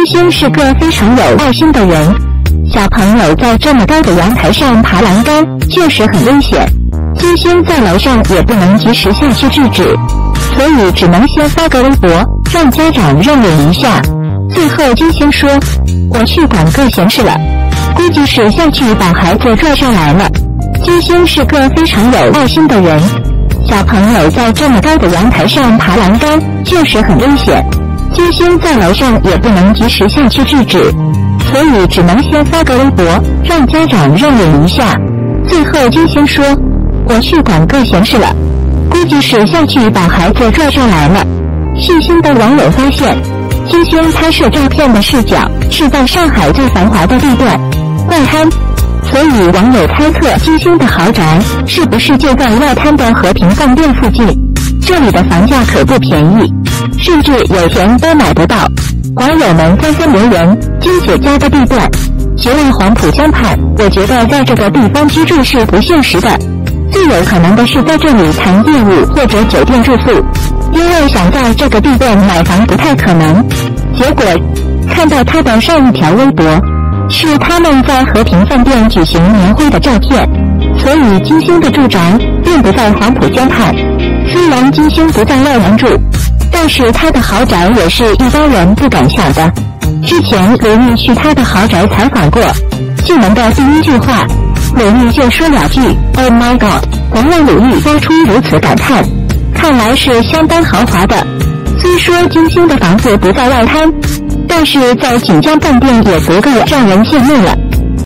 金星是个非常有爱心的人，小朋友在这么高的阳台上爬栏杆确实很危险，金星在楼上也不能及时下去制止，所以只能先发个微博让家长认领一下。最后金星说：“我去管个闲事了，估计是下去把孩子拽上来了。”金星是个非常有爱心的人，小朋友在这么高的阳台上爬栏杆确实很危险。金星在楼上也不能及时下去制止，所以只能先发个微博让家长认领一下。最后金星说：“我去管个闲事了，估计是下去把孩子拽上来了。”细心的网友发现，金星拍摄照片的视角是在上海最繁华的地段外滩，所以网友猜测金星的豪宅是不是就在外滩的和平饭店附近？这里的房价可不便宜。甚至有钱都买不到，网友们纷纷留言：金姐家的地段就在黄浦江畔，我觉得在这个地方居住是不现实的，最有可能的是在这里谈业务或者酒店住宿，因为想在这个地段买房不太可能。结果看到他的上一条微博，是他们在和平饭店举行年会的照片，所以金星的住宅并不在黄浦江畔。虽然金星不在外滩住。但是他的豪宅也是一般人不敢想的。之前鲁豫去他的豪宅采访过，进门的第一句话，鲁豫就说两句 “Oh my God”，能让鲁豫发出如此感叹，看来是相当豪华的。虽说金星的房子不在外滩，但是在锦江饭店也足够让人羡慕了。